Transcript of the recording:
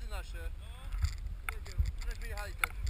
Platyna się. No. Żeśmy jechali też.